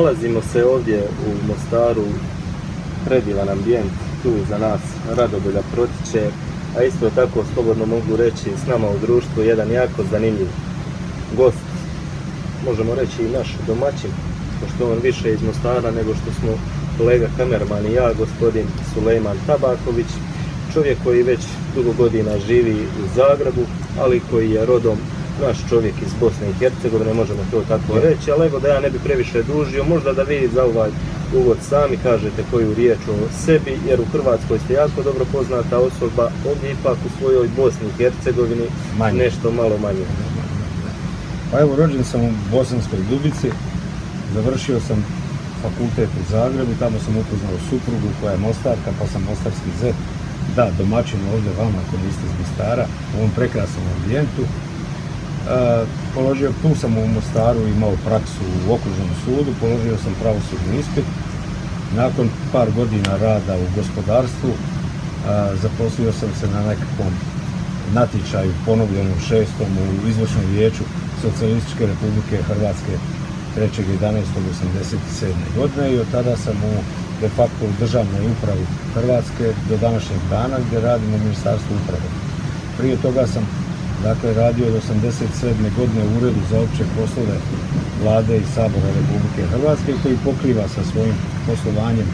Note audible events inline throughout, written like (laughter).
Nalazimo se ovdje u Mostaru, predivan ambijent, tu za nas. Radobolja protiče, a isto tako slobodno mogu reći s nama u društvu jedan jako zanimljiv gost, možemo reći i naš domaćin, pošto on više iz Mostara nego što smo kolega kamerman i ja, gospodin Sulejman Tabaković, čovjek koji već dugo godina živi u Zagrebu, ali koji je rodom naš čovjek iz Bosne i Hercegovine, možemo to tako reći, ali evo da ja ne bi previše dužio, možda da vi za ovaj uvod sami kažete koju riječ o sebi, jer u Hrvatskoj ste jako dobro poznata osoba, ovdje ipak u svojoj Bosni i Hercegovini nešto malo manje. Pa evo, rođen sam u Bosanskoj Dubici, završio sam fakultet u Zagrebu, tamo sam upoznao suprugu koja je Mostarka, pa sam Mostarski zet. Da, domaćin ovdje vama ako niste iz Mostara, u ovom prekrasnom ambijentu. E, položio, tu sam u Mostaru imao praksu u okružnom sudu, položio sam pravosudni ispit. Nakon par godina rada u gospodarstvu, e, zaposlio sam se na nekakvom natječaju ponovljenom šestom u izvršnom vijeću Socijalističke republike Hrvatske 3.11.87. godine i od tada sam u de facto u državnoj upravi Hrvatske do današnjeg dana gdje radim u Ministarstvu uprave. Prije toga sam dakle radio od 87. godine u Uredu za opće poslove vlade i sabora Republike Hrvatske koji pokriva sa svojim poslovanjem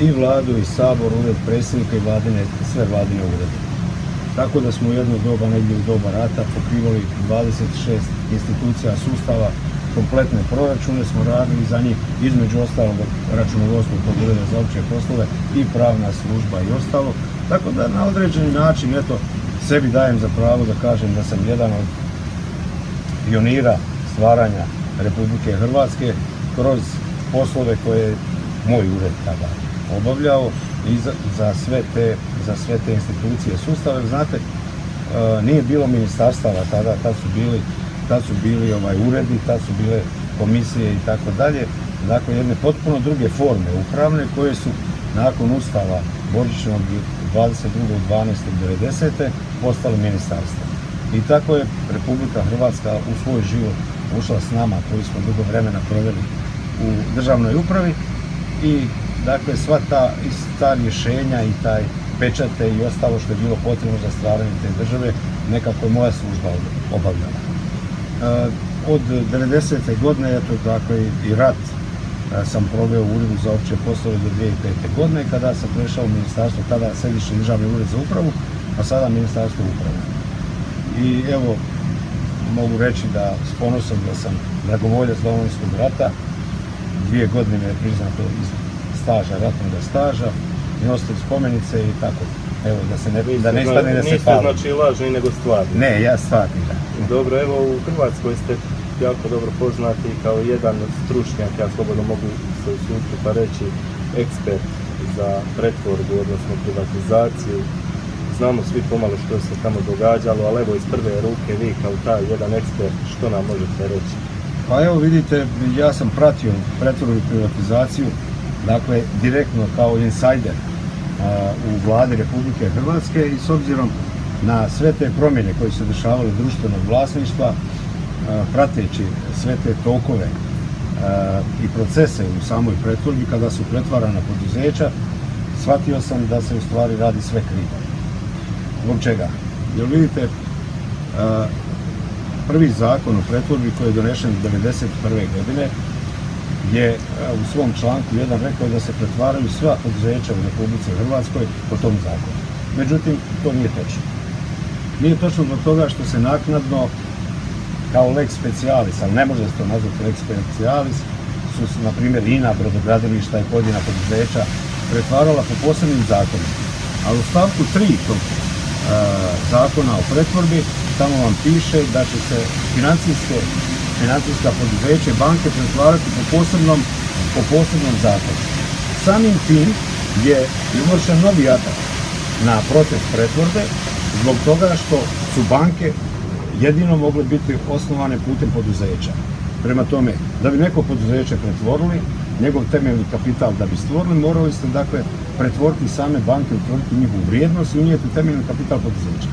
i vladu i sabor, ured predsjednika i vladine, sve vladine urede. Tako da smo u jedno doba, negdje u doba rata, pokrivali 26 institucija sustava, kompletne proračune smo radili za njih, između ostalog računovodstvo tog za opće poslove i pravna služba i ostalo. Tako da na određeni način, eto, sebi dajem za pravo da kažem da sam jedan od pionira stvaranja Republike Hrvatske kroz poslove koje je moj ured tada obavljao i za, sve, te, za sve te institucije sustave. Znate, e, nije bilo ministarstava tada, tad su bili, tad su bili ovaj, uredi, tad su bile komisije i tako dalje. Dakle, jedne potpuno druge forme upravne koje su nakon ustava Božićnog 22.12.90. postali ministarstvo. I tako je Republika Hrvatska u svoj život ušla s nama koji smo dugo vremena proveli u državnoj upravi i dakle sva ta, ta rješenja i taj pečate i ostalo što je bilo potrebno za stvaranje te države nekako je moja služba obavljala. E, od 90. godine, eto dakle i rat sam proveo u uredu za opće poslove do 2005. godine kada sam prešao u ministarstvo, tada središnji državni ured za upravu, a sada ministarstvo uprave. I evo, mogu reći da s ponosom da sam dragovoljac Domovinskog rata, dvije godine je priznato iz staža, ratnog staža, i nositelj spomenice i tako. Evo, da se ne, da ne ispane da se pali. znači lažni nego stvarni. Ne, ja stvarni. Dobro, evo u Hrvatskoj ste jako dobro poznati kao jedan od stručnjaka, ja slobodno mogu se usuditi pa reći, ekspert za pretvorbu, odnosno privatizaciju. Znamo svi pomalo što se tamo događalo, ali evo iz prve ruke vi kao taj jedan ekspert, što nam možete reći? Pa evo vidite, ja sam pratio pretvorbu i privatizaciju dakle direktno kao insider u vladi Republike Hrvatske i s obzirom na sve te promjene koje su dešavale društvenog vlasništva, prateći sve te tokove i procese u samoj pretvorbi kada su pretvarana poduzeća, shvatio sam da se u stvari radi sve krivo. Zbog čega? Jer vidite, prvi zakon o pretvorbi koji je donešen 1991. godine je e, u svom članku jedan rekao da se pretvaraju sva poduzeća u Republici Hrvatskoj po tom zakonu. Međutim, to nije točno. Nije točno zbog toga što se naknadno kao lex specialis, ali ne može se to nazvati lex specialis, su, na primjer, INA, brodogradilišta i pojedina poduzeća pretvarala po posebnim zakonima. Ali u stavku 3 tog e, zakona o pretvorbi, tamo vam piše da će se financijske financijska poduzeća i banke pretvarati po posebnom, po posebnom zakonu. Samim tim je izvršen novi atak na proces pretvorbe zbog toga što su banke jedino mogle biti osnovane putem poduzeća. Prema tome, da bi neko poduzeće pretvorili, njegov temeljni kapital da bi stvorili, morali ste dakle pretvoriti same banke, utvoriti njihovu vrijednost i unijeti temeljni kapital poduzeća.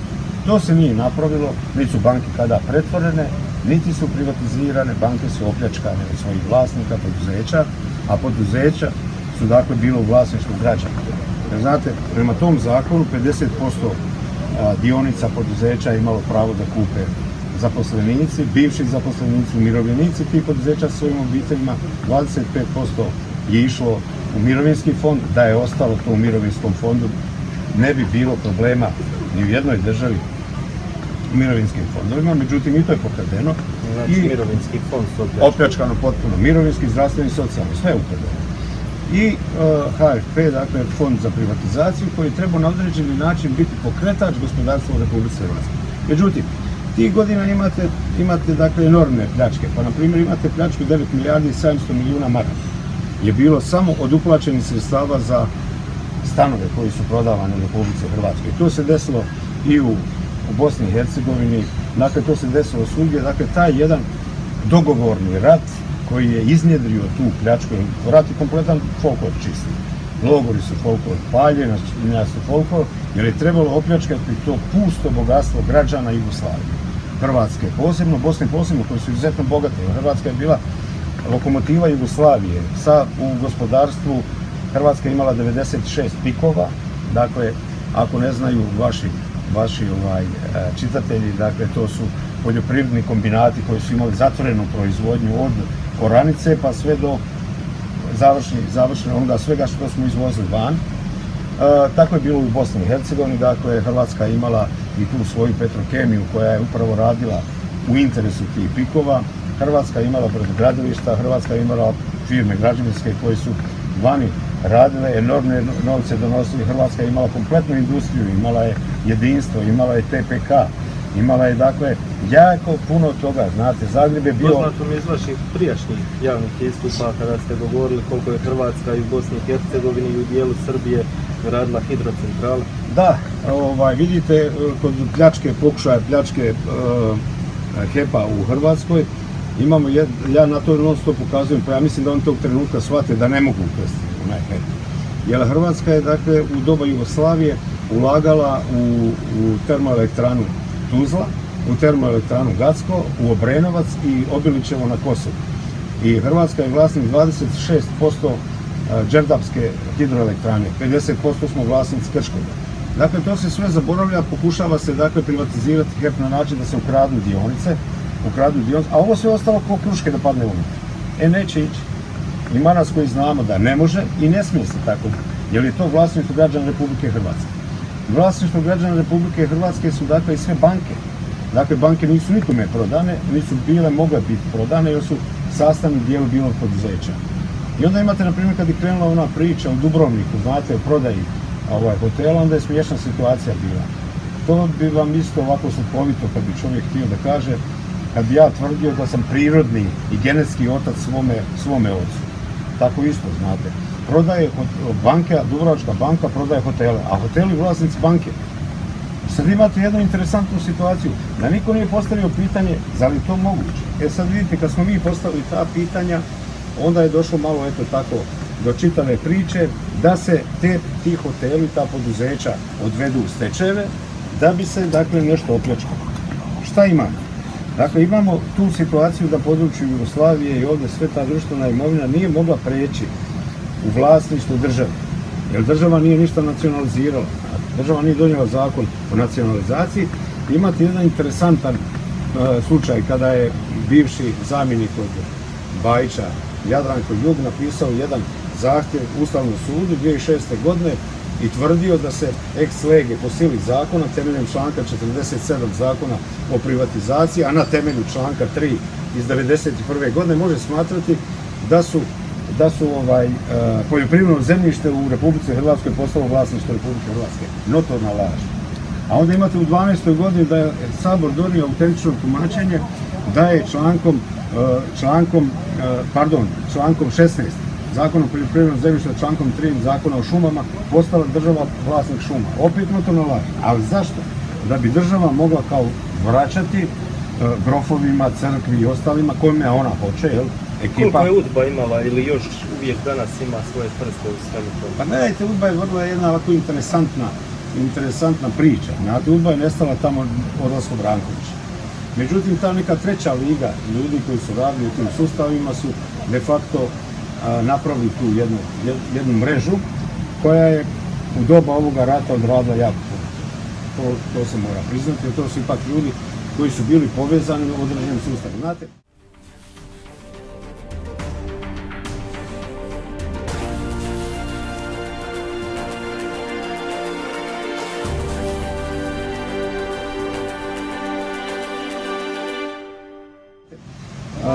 To se nije napravilo, već su banke kada pretvorene, niti su privatizirane, banke su opljačkane od svojih vlasnika, poduzeća, a poduzeća su dakle bilo u vlasništvu građana. Znate, prema tom zakonu 50% dionica poduzeća imalo pravo da kupe zaposlenici, bivši zaposlenici, umirovljenici tih poduzeća sa svojim obiteljima, 25% je išlo u mirovinski fond, da je ostalo to u mirovinskom fondu, ne bi bilo problema ni u jednoj državi u mirovinskim fondovima, međutim i to je pokradeno. Znači, I mirovinski fond opljačkano potpuno, mirovinski, zdravstveni, socijalni, sve je ukradeno. I uh, HFP, dakle fond za privatizaciju koji treba na određeni način biti pokretač gospodarstva u Republici Hrvatskoj. Međutim, tih godina imate, imate dakle enormne pljačke, pa na primjer imate pljačku 9 milijardi i 700 milijuna maraka. Je bilo samo od uplaćenih sredstava za stanove koji su prodavani u Republici Hrvatskoj. To se desilo i u, u Bosni i Hercegovini, dakle to se desilo svugdje, dakle taj jedan dogovorni rat koji je iznjedrio tu pljačku, rat je kompletan folklor čisti. Logori su folklor, paljenja su folklor, jer je trebalo opljačkati to pusto bogatstvo građana Jugoslavije. Hrvatske posebno, Bosne posebno, koji su izuzetno bogate. Hrvatska je bila lokomotiva Jugoslavije. Sa u gospodarstvu Hrvatska je imala 96 pikova, dakle, ako ne znaju vaši, vaši ovaj, e, čitatelji, dakle, to su poljoprivredni kombinati koji su imali zatvorenu proizvodnju od oranice pa sve do završni, završne onda svega što smo izvozili van. E, tako je bilo u Bosni i Hercegovini, dakle Hrvatska je imala i tu svoju petrokemiju koja je upravo radila u interesu tih pikova. Hrvatska je imala brodogradilišta, Hrvatska je imala firme građevinske koje su vani radile, enormne novce donosili, Hrvatska je imala kompletnu industriju, imala je jedinstvo, imala je TPK, imala je dakle jako puno toga, znate, Zagreb je bio... Poznato mi iz vaših prijašnjih javnih istupa kada ste govorili koliko je Hrvatska i u Bosni i Hercegovini i u dijelu Srbije radila hidrocentrala. Da, ovaj, vidite, e, kod pljačke, pokušaja pljačke uh, HEP-a u Hrvatskoj, imamo, jed, ja na to non stop ukazujem, pa ja mislim da on tog trenutka shvate da ne mogu ukresti onaj HEP. Jer Hrvatska je, dakle, u doba Jugoslavije ulagala u, u termoelektranu Tuzla, u termoelektranu Gacko, u Obrenovac i Obilićevo na Kosovo. I Hrvatska je vlasnik 26% Đerdapske hidroelektrane, 50% smo vlasnici Krškoga. Dakle, to se sve zaboravlja, pokušava se dakle privatizirati HEP na način da se ukradu dionice, ukradu dionice, a ovo sve ostalo kao kruške da padne unutra. E, neće ići. Ima nas koji znamo da ne može i ne smije se tako, jer je to vlasništvo građana Republike Hrvatske. Vlasništvo građana Republike Hrvatske su dakle i sve banke. Dakle, banke nisu nikome prodane, nisu bile mogle biti prodane, jer su sastavni dijel bilo poduzeća. I onda imate, na primjer, kad je krenula ona priča u Dubrovniku, znate, o prodaji ovaj, hotela, onda je smiješna situacija bila. To bi vam isto ovako slikovito kad bi čovjek htio da kaže, kad bi ja tvrdio da sam prirodni i genetski otac svome, svome ocu. Tako isto, znate. Prodaje banka, Dubrovačka banka prodaje hotele, a hoteli vlasnici banke. Sad imate jednu interesantnu situaciju, da niko nije postavio pitanje, za li to moguće? E sad vidite, kad smo mi postavili ta pitanja, onda je došlo malo eto tako do čitave priče da se te, ti hoteli, ta poduzeća odvedu u stečeve da bi se dakle nešto opljačkalo. Šta imamo? Dakle, imamo tu situaciju da području Jugoslavije i ovdje sve ta društvena imovina nije mogla preći u vlasništvo države. Jer država nije ništa nacionalizirala. Država nije donijela zakon o nacionalizaciji. Imate jedan interesantan uh, slučaj kada je bivši zamjenik od Bajića Jadranko Jug napisao jedan zahtjev Ustavnom sudu 2006. godine i tvrdio da se ex lege po sili zakona temeljem članka 47 zakona o privatizaciji, a na temelju članka 3 iz 1991. godine može smatrati da su da su ovaj uh, poljoprivredno zemljište u Republici Hrvatskoj postalo vlasništvo Republike Hrvatske. Notorna laž. A onda imate u 12. godini da je Sabor donio autentično tumačenje da je člankom, uh, člankom, uh, pardon, člankom 16 Zakona o poljoprivrednom zemljištu člankom 3 Zakona o šumama postala država vlasnik šuma. Opet notorna laž. Ali zašto? Da bi država mogla kao vraćati grofovima, crkvi i ostalima, kojima ona hoće, jel? Ekipa. Koliko je Udba imala ili još uvijek danas ima svoje prste u svemu tomu? Pa gledajte, Udba je vrlo jedna ovako interesantna, interesantna priča. Znate, Udba je nestala tamo od odlasku Brankovića. Međutim, ta neka treća liga ljudi koji su radili u tim sustavima su de facto a, napravili tu jednu, jed- jednu mrežu koja je u doba ovoga rata odradila jako. To, to se mora priznati, jer to su ipak ljudi koji su bili povezani u određenom sustavu. Znate,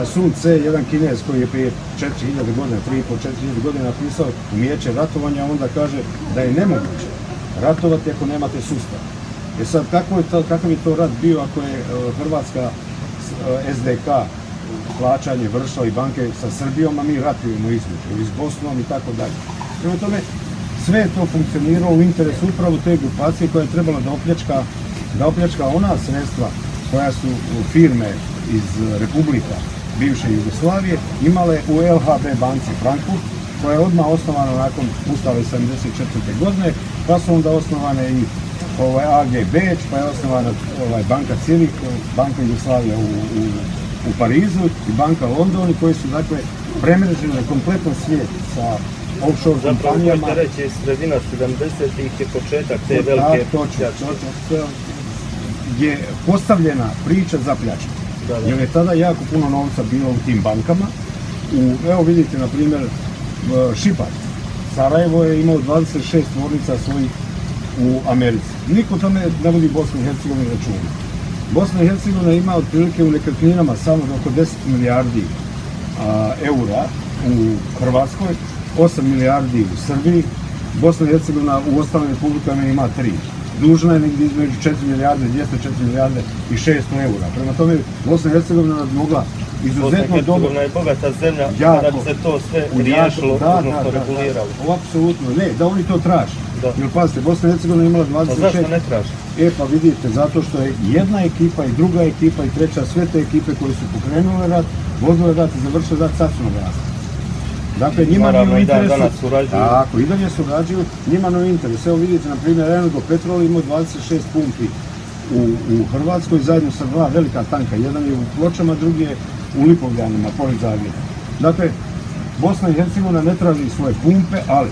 Sun Tse, jedan kinez koji je prije 4000 godina, 3,5-4000 godina napisao umijeće ratovanja, onda kaže da je nemoguće ratovati ako nemate sustav. E sad, kako je kakav je to rat bio ako je e, Hrvatska e, SDK plaćanje vršila i banke sa Srbijom, a mi ratujemo između, s Bosnom i tako dalje. Prema tome, sve je to funkcioniralo u interesu upravo te grupacije koja je trebala da opljačka, da opljačka ona sredstva koja su firme iz e, republika bivše Jugoslavije imale u LHB banci Frankfurt, koja je odmah osnovana nakon Ustava iz 74. godine, pa su onda osnovane i ovaj, AG Beč, pa je osnovana ovaj, banka Cilik, banka Jugoslavija u, u, u Parizu i banka London, koji su dakle premrežene na kompletan svijet sa offshore Zapravo kompanijama. hoćete reći sredina 70-ih je početak te Da, velike točno, pljačke. točno. To je postavljena priča za pljačku. Da. Jer je tada jako puno novca bilo u tim bankama. U, evo vidite, na primjer, Šipar. Sarajevo je imao 26 tvornica svojih u Americi. Niko tome ne vodi Bosnu i Hercegovini računa. Bosna i Hercegovina ima otprilike u nekretninama samo oko 10 milijardi eura u Hrvatskoj, 8 milijardi u Srbiji, Bosna i Hercegovina u ostalim republikama ima 3. Dužna je negdje između 4 milijarde, 204 milijarde i 600 eura. Prema tome, Bosna i Hercegovina je mogla Bosna izuzetno dobro Hercegovina je bogata zemlja Jako. kada bi se to sve riješilo, da, da, da, reguliralo. Da, apsolutno, ne, da oni to traže. Da. Jer pazite, Bosna i Hercegovina je imala Pa 26... zašto ne traži? E pa vidite, zato što je jedna ekipa i druga ekipa i treća, sve te ekipe koje su pokrenule rat, vodile rat i završile rat, sad su na vlasti. Dakle, njima Naravno, nije u i interesu... surađuju. Tako, i dalje surađuju, njima nije u interesu. Evo vidite, na primjer, Energo Petrol ima 26 pumpi u, u Hrvatskoj zajedno sa dva velika tanka. Jedan je u Pločama, drugi je u Lipovljanima, pored Zagreba. Dakle, Bosna i Hercegovina ne traži svoje pumpe, ali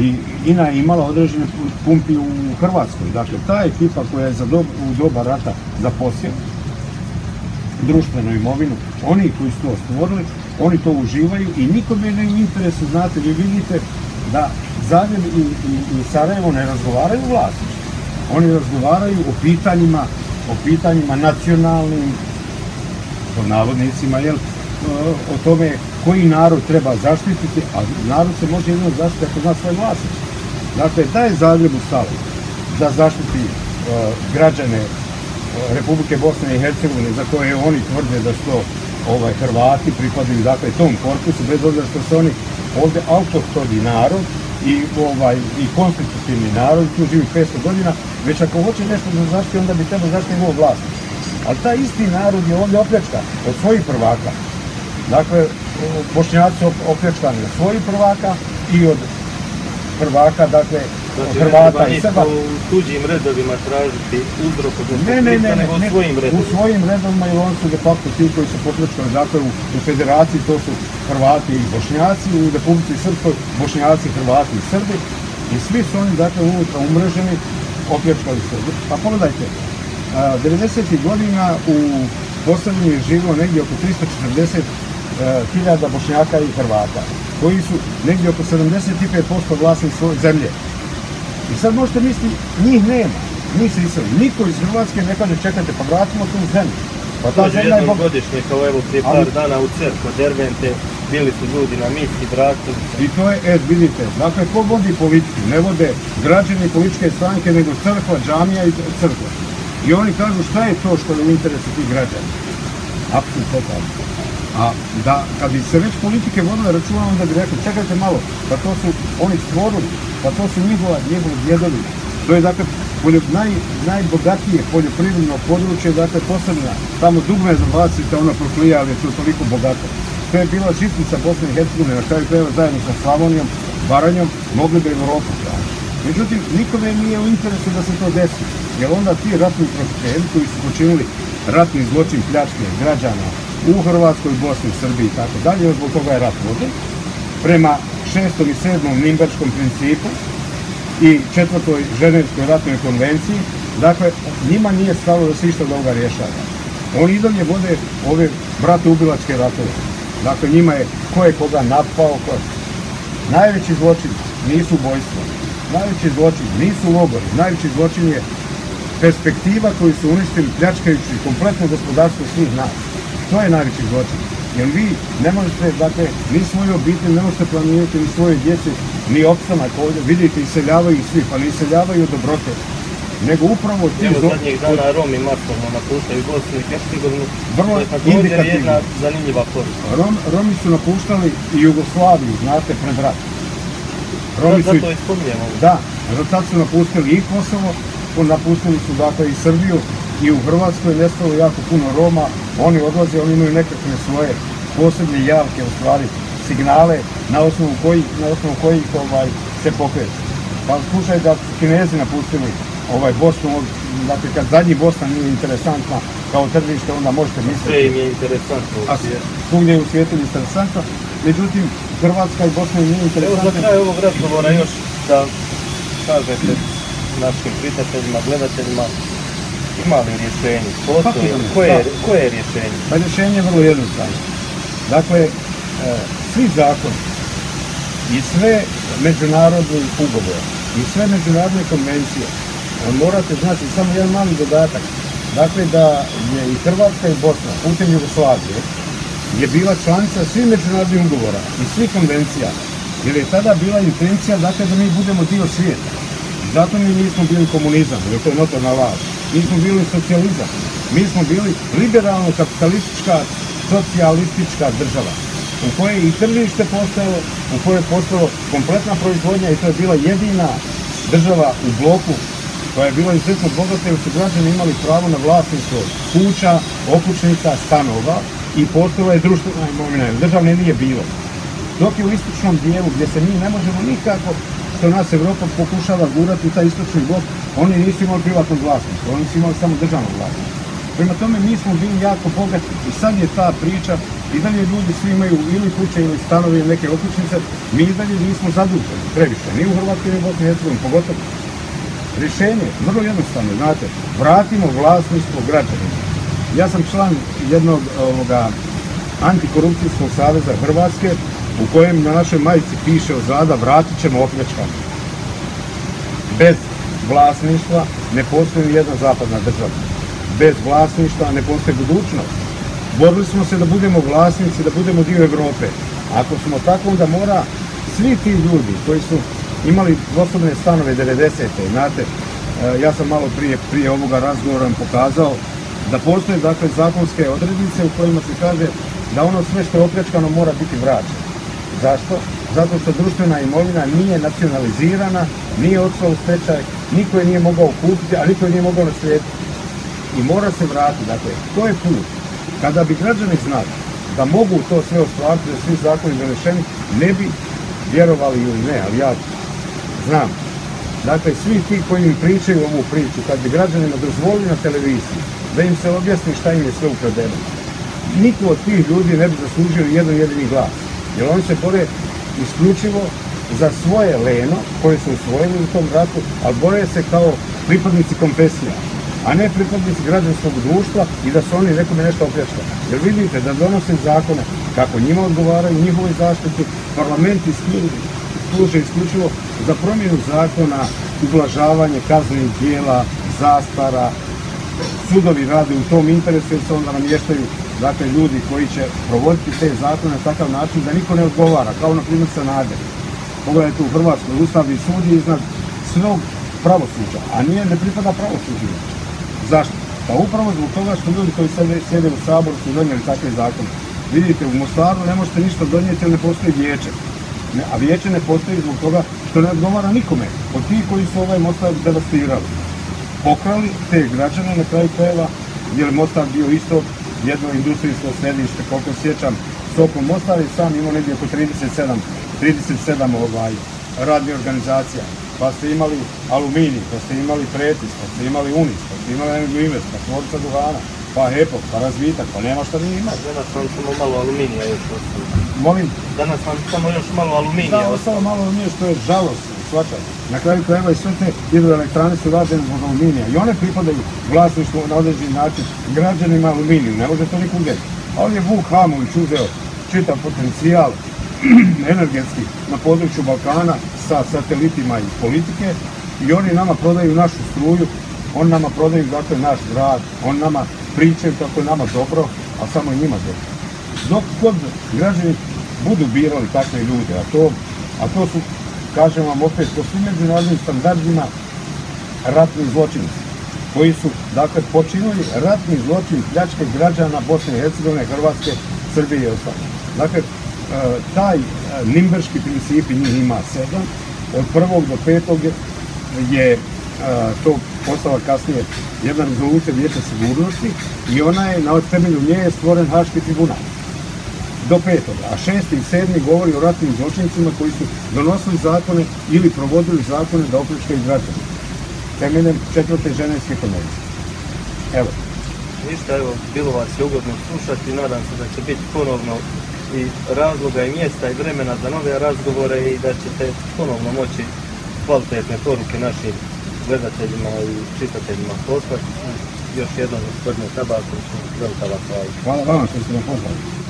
i INA je imala određene pumpi u Hrvatskoj. Dakle, ta ekipa koja je za dob, u doba rata zaposlila društvenu imovinu, oni koji su to stvorili, oni to uživaju i nikome ne u interesu, znate, vi vidite da Zagreb i, i, i Sarajevo ne razgovaraju o vlasništvu. Oni razgovaraju o pitanjima, o pitanjima nacionalnim, po navodnicima, jel, o tome koji narod treba zaštititi, a narod se može jedino zaštiti ako zna svoje vlasništvo. Dakle, da je Zagrebu stalo da zaštiti e, građane e, Republike Bosne i Hercegovine za koje oni tvrde da su to ovaj, Hrvati pripadaju dakle tom korpusu, bez obzira što su oni ovdje autohtoni narod i ovaj i konstitutivni narod, tu živi 500 godina, već ako hoće nešto da zaštiti, onda bi trebalo zaštiti njegovo vlasništvo. Ali taj isti narod je ovdje opljačkan od svojih prvaka. Dakle, Bošnjaci su op- opljačkani od svojih prvaka i od Hrvaka, dakle, Znači, Hrvata i Srba. u tuđim redovima tražiti uzrok od Ne, ne, ne, u svojim u redovima. svojim redovima i oni su de facto ti koji su popljačkali, dakle u, u federaciji to su Hrvati i Bošnjaci, u Republici Srpskoj Bošnjaci, Hrvati i Srbi i svi su oni dakle unutra umreženi, opljačkali se. Pa pogledajte, a, 90. godina u Posavini je živilo negdje oko 340 e, Bošnjaka i Hrvata, koji su negdje oko 75% vlasni svoje zemlje. I sad možete misliti, njih nema, njih se iseli. Niko iz Hrvatske ne kaže čekajte, pa vratimo tu zemlju. Pa ta zemlja je bog... godišnje, kao evo prije Ali- par dana u crkvu Dervente, bili su ljudi na vratili se. I to je, e, vidite, dakle, ko vodi politiku? Ne vode građani političke stranke, nego crkva, džamija i crkva. I oni kažu šta je to što je u interesu tih građana? Apsolutno tako. A da, kad bi se već politike vodile računa, onda bi rekli, čekajte malo, pa to su oni stvorili, pa to su njihova, njihovi djedovi. To je dakle naj, najbogatije poljoprivredno područje, dakle posebna, tamo dugme zabacite, ona proklija, ali je to toliko bogato. To je bila žitnica Bosne i Hercegovine, na kraju krajeva zajedno sa Slavonijom, Baranjom, mogli bi tražiti. Međutim, nikome nije u interesu da se to desi, jer onda ti ratni profiteri koji su počinili ratni zločin pljačke građana u Hrvatskoj, Bosni, Srbiji i tako dalje, zbog toga je rat prema šestom i sedmom Nimberškom principu i četvrtoj Ženevskoj ratnoj konvenciji, dakle, njima nije stalo da se išta od ovoga rješava. Oni i dalje vode ove bratoubilačke ratove. Dakle, njima je ko je koga napao, ko Najveći zločin nisu ubojstva. Najveći zločin nisu logori. Najveći zločin je perspektiva koju su uništili pljačkajući kompletno gospodarstvo svih nas. To je najveći zločin. Jer vi ne možete, dakle, ni svoju obitelj, ne možete planirati ni svoje djece, ni opstanak ovdje. Vidite, iseljavaju svi, pa ne iseljavaju dobrote. Nego upravo ti Evo zadnjih dana Romi masovno napuštaju Bosnu i Hercegovinu. Vrlo To je također indikativno. jedna zanimljiva poruka. Rom, Romi su napuštali i Jugoslaviju, znate, pred rat. Romi su, Zato i ovo. da, zato su napustili i Kosovo, napustili su dakle i Srbiju i u Hrvatskoj nestalo jako puno Roma, oni odlaze, oni imaju nekakve svoje posebne javke, u stvari, signale na osnovu kojih, na osnovu kojih ovaj, se pokreće. Pa slušaj da su Kinezi napustili ovaj Bosnu, dakle kad zadnji Bosna nije interesantna kao tržište, onda možete misliti Sve im je interesantno. a svugdje je u svijetu interesantno. Međutim, Hrvatska i Bosna nije Evo za interesantna. kraj ovog razgovora još da kažete našim prijateljima, gledateljima, ima li rješenje? Koje, je- Da. koje je rješenje? Pa rješenje je vrlo jednostavno. Dakle, e, svi zakoni i sve međunarodni ugovore i sve međunarodne konvencije, e, morate znati samo jedan mali dodatak. Dakle, da je i Hrvatska i Bosna putem Jugoslavije je bila članica svih međunarodnih ugovora i svih konvencija, jer je tada bila intencija dakle, da mi budemo dio svijeta. Zato mi nismo bili komunizam, jer to je notorna laž. Mi smo bili socijalizam. Mi smo bili liberalno-kapitalistička, socijalistička država u kojoj je i tržište postojalo, u kojoj je postojala kompletna proizvodnja i to je bila jedina država u bloku koja je bila izuzetno bogata jer su građani imali pravo na vlasništvo kuća, okućnica, stanova i postojala je društvena imovina, državne nije bilo. Dok je u istočnom dijelu gdje se mi ne možemo nikako, što nas Europa pokušava gurati u taj istočni blok, oni nisu imali privatno vlasništvo, oni su imali samo državno vlasništvo. Prema tome mi smo bili jako bogati i sad je ta priča i dalje ljudi svi imaju ili kuće ili stanove ili neke okućnice, mi i dalje nismo zaduženi previše, ni u Hrvatskoj ni u Bosni Hercegovini, pogotovo. Rješenje je vrlo jednostavno, znate, vratimo vlasništvo građanima. Ja sam član jednog ovoga antikorupcijskog saveza Hrvatske u kojem na našoj majici piše od zada vratit ćemo opljačkano. Bez vlasništva ne postoji jedna zapadna država. Bez vlasništva ne postoji budućnost. Borili smo se da budemo vlasnici, da budemo dio Europe. Ako smo tako, onda mora svi ti ljudi koji su imali osobne stanove 90. znate, e, ja sam malo prije, prije ovoga razgovora vam pokazao da postoje dakle zakonske odrednice u kojima se kaže da ono sve što je opljačkano mora biti vraćeno. Zašto? Zato što društvena imovina nije nacionalizirana, nije otišla u stečaj, niko je nije mogao kupiti, a niko je nije mogao naslijediti. I mora se vratiti. Dakle, to je put. Kada bi građani znali da mogu to sve ostvariti, da svi zakoni donešeni, ne bi vjerovali ili ne, ali ja znam. Dakle, svi ti koji im pričaju ovu priču, kad bi građanima dozvolili na televiziji, da im se objasni šta im je sve ukradeno, niko od tih ljudi ne bi zaslužio jedan jedini glas. Jer oni se bore isključivo za svoje leno koje su usvojili u tom ratu, ali bore se kao pripadnici konfesija, a ne pripadnici građanskog društva i da su oni nekome nešto opljačkali. Jer vidite da donose zakone kako njima odgovaraju, njihovoj zaštiti, parlament služe isključivo za promjenu zakona, ublažavanje kaznenih dijela, zastara, sudovi rade u tom interesu jer se onda namještaju dakle, ljudi koji će provoditi te zakone na takav način da niko ne odgovara, kao na primjer Sanader. Pogledajte u Hrvatskoj, Ustavni sud je iznad svog pravosuđa, a nije ne pripada pravosuđu. Zašto? Pa upravo zbog toga što ljudi koji sad sjede u Saboru su donijeli takve zakone. Vidite, u Mostaru ne možete ništa donijeti jer ne postoji vijeće. A vijeće ne postoji zbog toga što ne odgovara nikome od tih koji su ovaj Mostar devastirali. Pokrali te građane na kraju krajeva, jer je Mostar bio isto jedno industrijsko središte, koliko sjećam, Soko Mostar je sam imao negdje oko 37, 37 ovaj, radnih organizacija. Pa ste imali aluminij, pa ste imali pretis, pa ste imali unis, pa ste imali Energo Invest, pa tvorca duhana. pa HEP-ov, pa razvitak, pa nema šta nije imao. Danas vam samo malo aluminija još ostalo. Molim, Danas vam samo još malo aluminija da, ostalo. ostalo malo nije što je žalost, shvaćate. Na kraju krajeva i sve te hidroelektrane su rađene zbog aluminija i one pripadaju vlasništvu na određeni način građanima aluminiju, ne može to nikud uzeti. A ovdje je Vuk Hamović uzeo čitav potencijal (clears throat) energetski na području Balkana sa satelitima iz politike i oni nama prodaju našu struju, oni nama prodaju dakle naš grad, oni nama pričaju kako je nama dobro, a samo je njima dobro. Dok god građani budu birali takve ljude, a to, a to su, kažem vam opet, po svim međunarodnim standardima ratni zločinci koji su dakle počinili ratni zločin pljačke građana Bosne i Hercegovine, Hrvatske, Srbije i ostalo. Dakle, e, taj e, nimberški principi njih ima sedam, od prvog do petog je- e, to postala kasnije jedna rezolucija Vijeća sigurnosti i ona je na temelju nje je stvoren Haški tribunal do petoga, a šesti i sedmi govori o ratnim zločincima koji su donosili zakone ili provodili zakone da opljačkaju građane temeljem četvrte ženevske konvencije. Evo, Ništa, evo, bilo vas je ugodno slušati nadam se da će biti ponovno i razloga i mjesta i vremena za nove razgovore i da ćete ponovno moći kvalitetne poruke našim gledateljima i čitateljima poslati. Još jednom gospodine Tabakoviću, velika vam hvala. hvala vama što ste me pozvali.